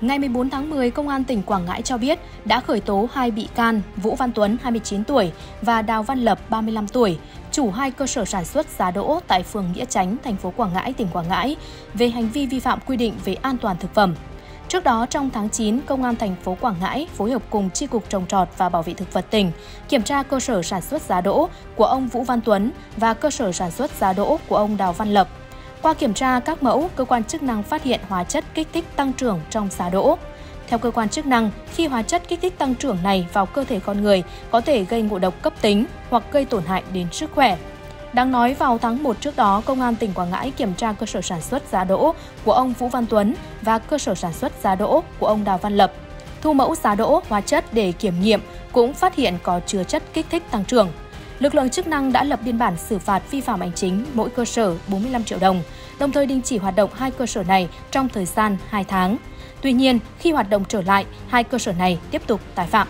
Ngày 14 tháng 10, Công an tỉnh Quảng Ngãi cho biết đã khởi tố hai bị can Vũ Văn Tuấn, 29 tuổi và Đào Văn Lập, 35 tuổi, chủ hai cơ sở sản xuất giá đỗ tại phường Nghĩa Chánh, thành phố Quảng Ngãi, tỉnh Quảng Ngãi về hành vi vi phạm quy định về an toàn thực phẩm. Trước đó, trong tháng 9, Công an thành phố Quảng Ngãi phối hợp cùng Tri Cục Trồng trọt và Bảo vệ Thực vật tỉnh kiểm tra cơ sở sản xuất giá đỗ của ông Vũ Văn Tuấn và cơ sở sản xuất giá đỗ của ông Đào Văn Lập. Qua kiểm tra các mẫu, cơ quan chức năng phát hiện hóa chất kích thích tăng trưởng trong giá đỗ. Theo cơ quan chức năng, khi hóa chất kích thích tăng trưởng này vào cơ thể con người có thể gây ngộ độc cấp tính hoặc gây tổn hại đến sức khỏe. Đáng nói vào tháng 1 trước đó, Công an tỉnh Quảng Ngãi kiểm tra cơ sở sản xuất giá đỗ của ông Vũ Văn Tuấn và cơ sở sản xuất giá đỗ của ông Đào Văn Lập. Thu mẫu giá đỗ, hóa chất để kiểm nghiệm cũng phát hiện có chứa chất kích thích tăng trưởng. Lực lượng chức năng đã lập biên bản xử phạt vi phạm hành chính mỗi cơ sở 45 triệu đồng, đồng thời đình chỉ hoạt động hai cơ sở này trong thời gian 2 tháng. Tuy nhiên, khi hoạt động trở lại, hai cơ sở này tiếp tục tái phạm.